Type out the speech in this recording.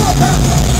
Up to the